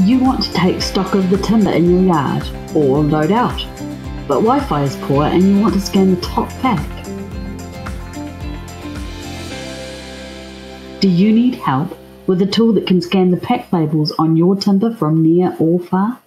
You want to take stock of the timber in your yard or load out, but Wi Fi is poor and you want to scan the top pack. Do you need help with a tool that can scan the pack labels on your timber from near or far?